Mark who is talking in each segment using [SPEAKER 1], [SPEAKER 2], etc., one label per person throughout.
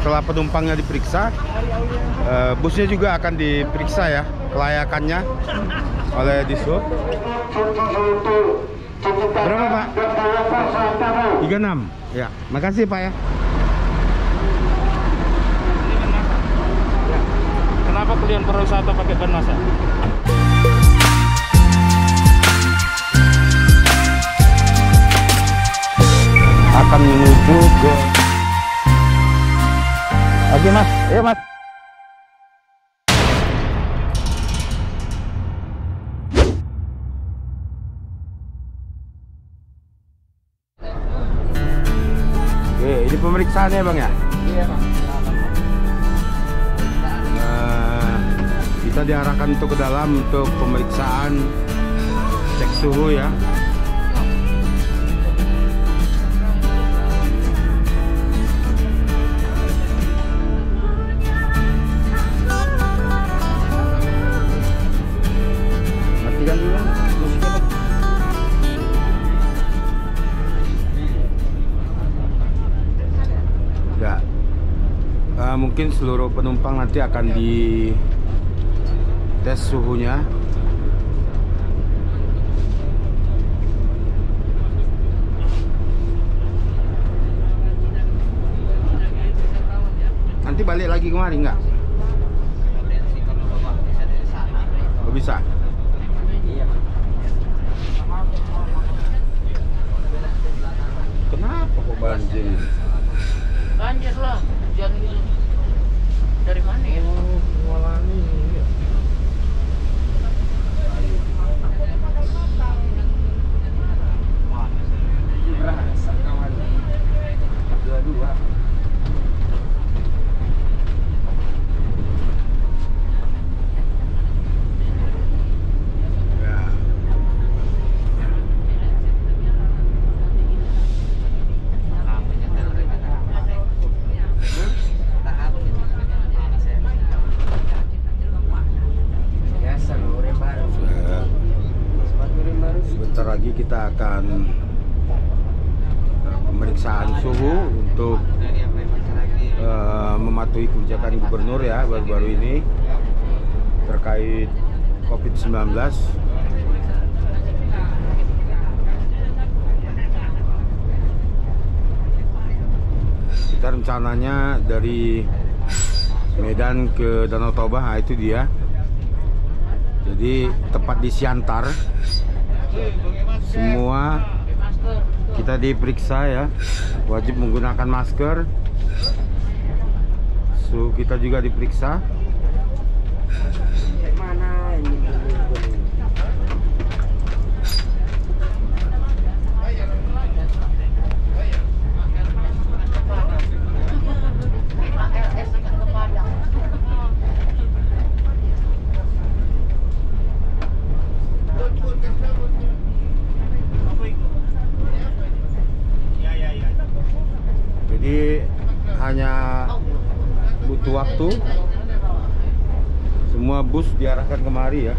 [SPEAKER 1] setelah penumpangnya diperiksa, eh, busnya juga akan diperiksa ya kelayakannya oleh Dishub. Berapa Pak? 36. Ya, makasih Pak ya.
[SPEAKER 2] Kenapa kalian pariwisata pakai ban masa?
[SPEAKER 1] Akan menuju ke Oke Mas, ayo Mas. Oke, ini pemeriksaannya Bang ya?
[SPEAKER 2] Iya, Pak.
[SPEAKER 1] Eh, kita diarahkan untuk ke dalam untuk pemeriksaan cek suhu ya. Mungkin seluruh penumpang nanti akan di tes suhunya. Nanti balik lagi kemari nggak? Oh, bisa. Kenapa kok banjir?
[SPEAKER 3] Banjir lah, hujan. Dari mana ya?
[SPEAKER 1] Ya.
[SPEAKER 4] Biasa lo rem baru.
[SPEAKER 1] Ya.
[SPEAKER 4] Sepatu rem baru.
[SPEAKER 1] Sebentar lagi kita akan eh, pemeriksaan suhu untuk eh, mematuhi kebijakan gubernur ya baru-baru ini terkait COVID-19. Kita rencananya dari Medan ke Danau Toba, nah itu dia. Jadi tepat di Siantar. Semua kita diperiksa ya. Wajib menggunakan masker. Suhu kita juga diperiksa.
[SPEAKER 4] Mana ini?
[SPEAKER 1] Jadi hanya butuh waktu. Semua bus diarahkan kemari ya.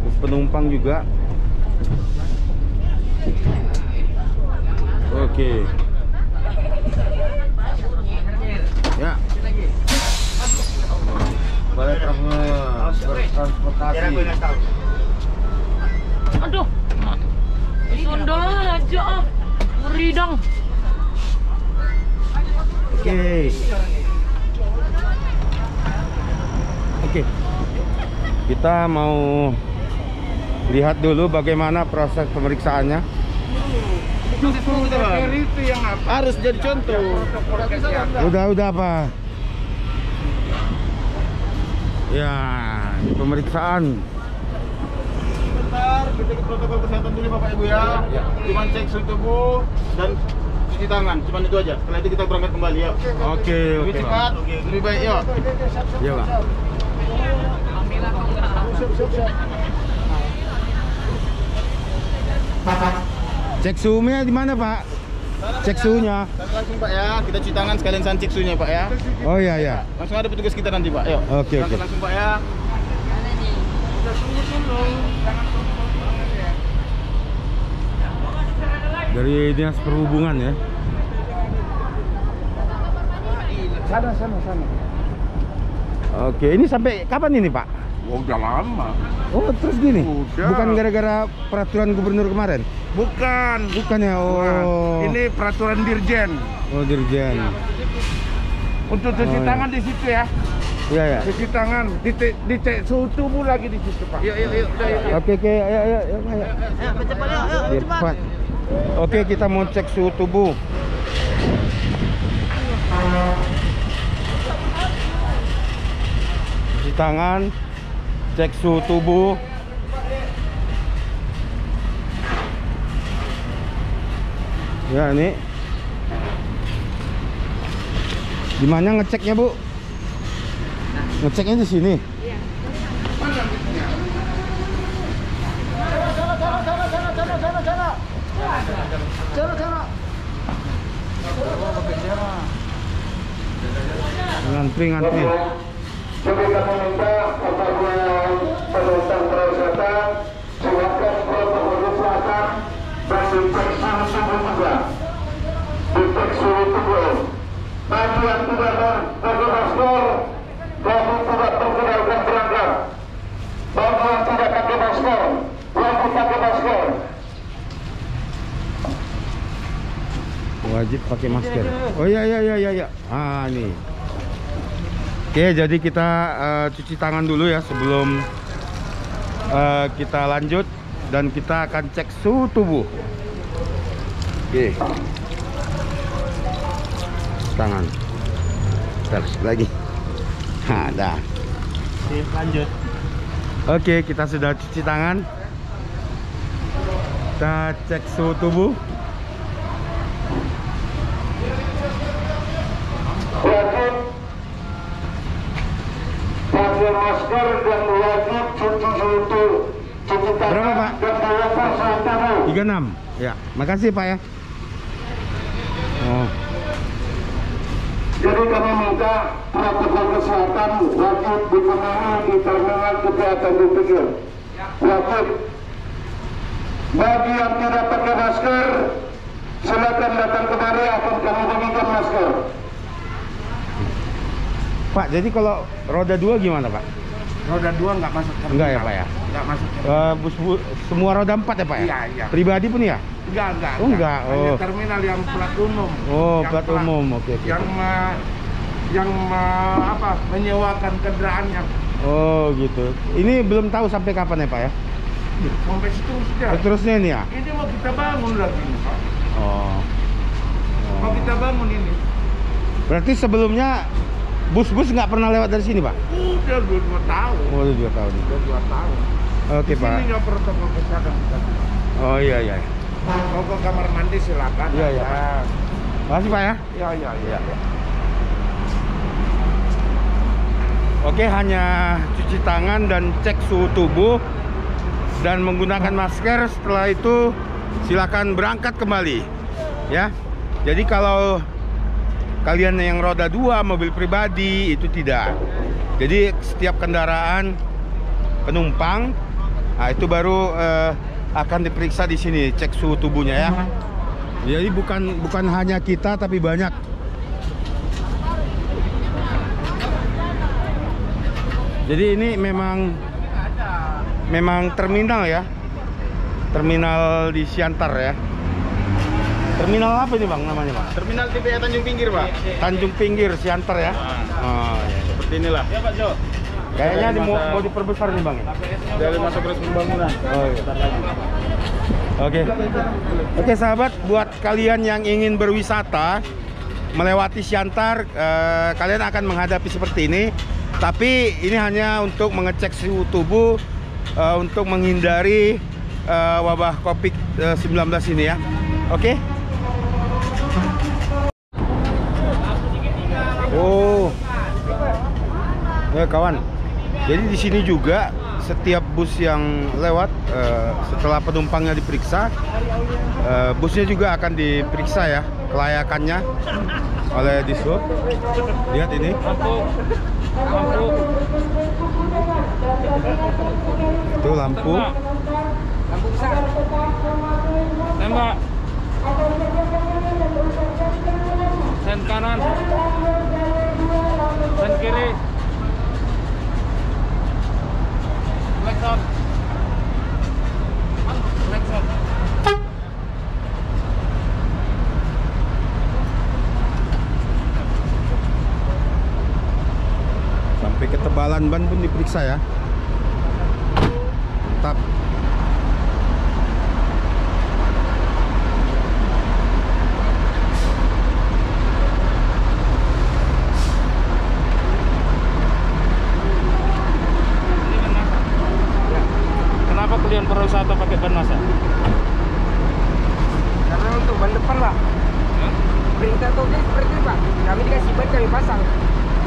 [SPEAKER 1] Bus penumpang juga. Oke. Ya. Balai transportasi.
[SPEAKER 3] Aduh. Sundel aja ah. Ngeri dong.
[SPEAKER 1] Oke. Oke. Kita mau lihat dulu bagaimana proses pemeriksaannya.
[SPEAKER 2] itu yang harus jadi contoh.
[SPEAKER 1] Udah, udah apa? Ya, pemeriksaan.
[SPEAKER 2] Bentar, kita ke protokol kesehatan dulu Bapak Ibu ya. Cuman cek suhu tubuh dan cuci tangan, cuman itu aja. Setelah itu kita berangkat kembali ya.
[SPEAKER 1] Oke,
[SPEAKER 2] Lebih
[SPEAKER 1] oke.
[SPEAKER 2] cepat, lebih baik ya.
[SPEAKER 1] Ya, Pak. Cek suhunya di mana, Pak? Cek suhunya.
[SPEAKER 2] Langsung Pak ya, kita cuci tangan sekalian san cek suhunya Pak ya.
[SPEAKER 1] Oh iya ya.
[SPEAKER 2] Langsung ada petugas kita nanti Pak. Yuk.
[SPEAKER 1] Oke,
[SPEAKER 2] Berangkat
[SPEAKER 1] oke.
[SPEAKER 2] Langsung Pak ya.
[SPEAKER 1] Dari Dinas Perhubungan ya.
[SPEAKER 2] Sana, sana, sana.
[SPEAKER 1] Oke, ini sampai kapan ini Pak?
[SPEAKER 2] Oh, udah lama.
[SPEAKER 1] Oh terus gini?
[SPEAKER 2] Udah.
[SPEAKER 1] Bukan gara-gara peraturan gubernur kemarin?
[SPEAKER 2] Bukan.
[SPEAKER 1] Bukan ya? Oh.
[SPEAKER 2] Ini peraturan dirjen.
[SPEAKER 1] Oh dirjen.
[SPEAKER 2] Untuk cuci
[SPEAKER 1] Oh, iya.
[SPEAKER 2] tangan di situ ya.
[SPEAKER 1] Iya ya.
[SPEAKER 2] Cuci tangan, dicek, dicek suhu tubuh lagi di situ, Pak.
[SPEAKER 3] Yuk, yuk, yuk.
[SPEAKER 1] Oke oke, ayo ayo ayo. ayo.
[SPEAKER 3] Ayo, cepat yuk,
[SPEAKER 1] Iya,
[SPEAKER 3] cepat.
[SPEAKER 1] Oke kita mau cek suhu tubuh. Cuci tangan, cek suhu tubuh. Ya ini. Di mana ngeceknya bu? Ngeceknya di sini. Ngantri ngantri.
[SPEAKER 5] Jadi.
[SPEAKER 1] Wajib pakai masker. Oh iya iya iya. iya. Ah nih. Oke, jadi kita eh, cuci tangan dulu ya sebelum eh, kita lanjut dan kita akan cek suhu tubuh. Oke. Tangan. Terus lagi. Ha, dah.
[SPEAKER 2] Oke, lanjut.
[SPEAKER 1] Oke, kita sudah cuci tangan. Kita cek suhu tubuh.
[SPEAKER 5] Masker dan wajib cuci tubuh, cuci tangan
[SPEAKER 1] Berapa, Pak?
[SPEAKER 5] dan suhu tubuh.
[SPEAKER 1] 36. Ya, makasih Pak ya. Oh.
[SPEAKER 5] Jadi kami minta protokol kesehatan wajib dipenuhi di terminal kesehatan di pinggir. Wajib. Bagi yang tidak pakai masker, silakan datang kemari akan kami berikan masker.
[SPEAKER 1] Pak, jadi kalau roda dua gimana Pak?
[SPEAKER 2] Roda dua nggak masuk terminal.
[SPEAKER 1] Enggak ya, Pak, ya?
[SPEAKER 2] Nggak masuk.
[SPEAKER 1] Eh, bus, bu- semua roda empat ya Pak ya?
[SPEAKER 2] Iya, iya.
[SPEAKER 1] Pribadi pun ya?
[SPEAKER 2] Enggak, enggak.
[SPEAKER 1] Oh, enggak.
[SPEAKER 2] Hanya
[SPEAKER 1] Oh.
[SPEAKER 2] terminal yang plat umum.
[SPEAKER 1] Oh,
[SPEAKER 2] Yang
[SPEAKER 1] plat umum. Oke, oke.
[SPEAKER 2] Yang ma, yang ma, apa menyewakan kendaraannya
[SPEAKER 1] Oh gitu. Ini belum tahu sampai kapan ya Pak ya?
[SPEAKER 2] sampai situ sudah.
[SPEAKER 1] Terusnya ini ya?
[SPEAKER 2] Ini mau kita bangun lagi nih, Pak.
[SPEAKER 1] Oh.
[SPEAKER 2] Mau
[SPEAKER 1] Oh.
[SPEAKER 2] kita bangun ini.
[SPEAKER 1] Berarti sebelumnya bus-bus nggak pernah lewat dari sini Pak?
[SPEAKER 2] Udah dua, tahun.
[SPEAKER 1] Oh, udah dua tahun.
[SPEAKER 2] Udah dua tahun.
[SPEAKER 1] Oke Pak.
[SPEAKER 2] Sini nggak protokol kesehatan kita.
[SPEAKER 1] Oh iya iya.
[SPEAKER 2] Mau ke kamar mandi silakan.
[SPEAKER 1] Iya, iya,
[SPEAKER 2] Ya.
[SPEAKER 1] Makasih Pak ya.
[SPEAKER 2] Iya, iya, iya.
[SPEAKER 1] Oke, hanya cuci tangan dan cek suhu tubuh dan menggunakan masker. Setelah itu silakan berangkat kembali. Ya. Jadi kalau kalian yang roda dua mobil pribadi itu tidak. Jadi setiap kendaraan penumpang nah itu baru eh, akan diperiksa di sini, cek suhu tubuhnya ya. Jadi bukan bukan hanya kita tapi banyak Jadi ini memang memang terminal ya. Terminal di Siantar ya. Terminal apa ini Bang namanya Bang?
[SPEAKER 2] Terminal TPA Tanjung Pinggir, Pak.
[SPEAKER 1] Tanjung Pinggir Siantar ya. Oh, iya.
[SPEAKER 2] Seperti inilah. Ya, Pak Jo.
[SPEAKER 1] Kayaknya di, mau, mau diperbesar nih Bang. ya?
[SPEAKER 2] Dari masa proses pembangunan.
[SPEAKER 1] Oh, iya. Oke. Oke sahabat, buat kalian yang ingin berwisata melewati Siantar, eh, kalian akan menghadapi seperti ini. Tapi ini hanya untuk mengecek suhu tubuh eh, untuk menghindari eh, wabah Covid-19 ini ya. Oke? Oh. Ya kawan. Jadi di sini juga setiap bus yang lewat eh, setelah penumpangnya diperiksa, eh, busnya juga akan diperiksa ya kelayakannya oleh dishub. Lihat ini. Itu lampu.
[SPEAKER 3] Tembak. Sen kanan.
[SPEAKER 6] Ketebalan ban pun diperiksa ya. Tetap.
[SPEAKER 7] Kenapa kalian pariwisata pakai ban masa?
[SPEAKER 4] Karena untuk ban depan pak. Perintah Toge seperti itu pak. Kami dikasih ban kami pasang.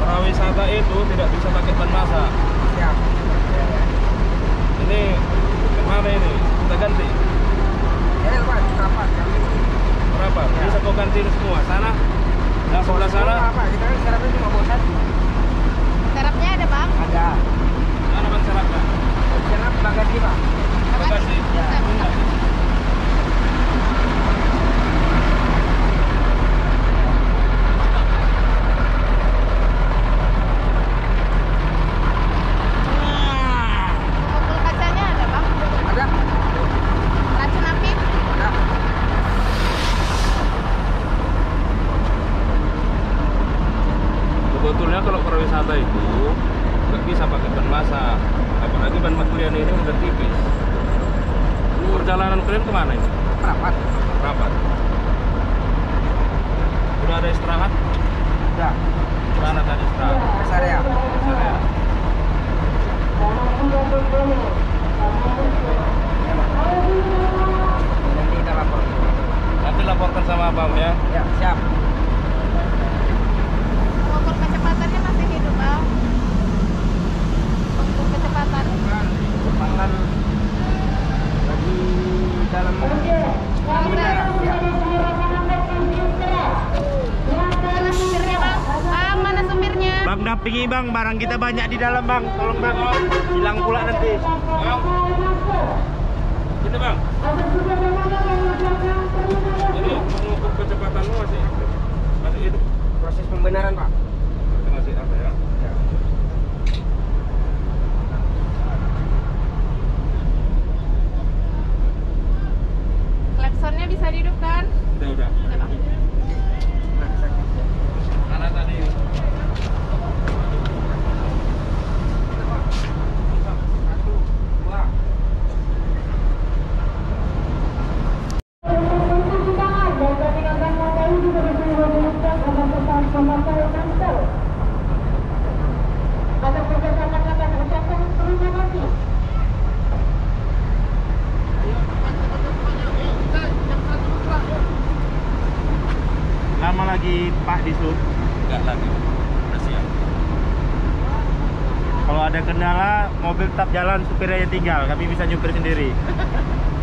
[SPEAKER 7] Pariwisata itu tidak bisa pakai ban masa.
[SPEAKER 4] Siap.
[SPEAKER 7] Ini ke mana ini? Kita ganti.
[SPEAKER 4] Ya pak, kapan kami
[SPEAKER 7] Berapa? Bisa kau gantiin semua. Sana? Yang sebelah sana?
[SPEAKER 4] Pak, kita kan serapnya cuma bawa satu.
[SPEAKER 3] Serapnya ada bang?
[SPEAKER 4] Ada.
[SPEAKER 7] Mana ban serapnya?
[SPEAKER 4] Serap bagasi pak.
[SPEAKER 7] Bagasi.
[SPEAKER 3] Bisa, bisa. Pemukul kacanya ada bang?
[SPEAKER 4] Ada.
[SPEAKER 3] Racun api?
[SPEAKER 4] Ada.
[SPEAKER 7] Sebetulnya kalau pariwisata itu nggak bisa pakai ban masa. Kalian ini udah tipis. Perjalanan kalian ke mana ini?
[SPEAKER 4] Rapat.
[SPEAKER 7] Rapat. Udah ada istirahat?
[SPEAKER 4] Udah.
[SPEAKER 7] Mana tadi istirahat?
[SPEAKER 4] Rest area.
[SPEAKER 7] Saya.
[SPEAKER 4] Nanti kita lapor.
[SPEAKER 7] Nanti laporkan sama abang ya.
[SPEAKER 4] Ya, siap.
[SPEAKER 3] Pengukur kecepatannya masih hidup bang? Pengukur kecepatan?
[SPEAKER 4] Pangkalan lagi dalam pembenaran. Ya.
[SPEAKER 3] Mana supirnya bang? Bang, mana supirnya?
[SPEAKER 6] Bang dampingi bang, barang kita banyak di dalam bang. Tolong bang, hilang pula nanti.
[SPEAKER 7] Bang. Ini bang. Ini mengukur kecepatanmu masih masih hidup.
[SPEAKER 4] Proses pembenaran pak.
[SPEAKER 7] Masih ada ya.
[SPEAKER 3] Klaksonnya bisa dihidupkan?
[SPEAKER 7] Udah udah.
[SPEAKER 3] Udah bang.
[SPEAKER 7] Mana tadi?
[SPEAKER 4] Satu, dua.
[SPEAKER 6] Lama lagi Pak.
[SPEAKER 7] Enggak lagi. Udah siap.
[SPEAKER 6] Kalau ada kendala, mobil tetap jalan, supirnya yang tinggal. Kami bisa nyupir sendiri.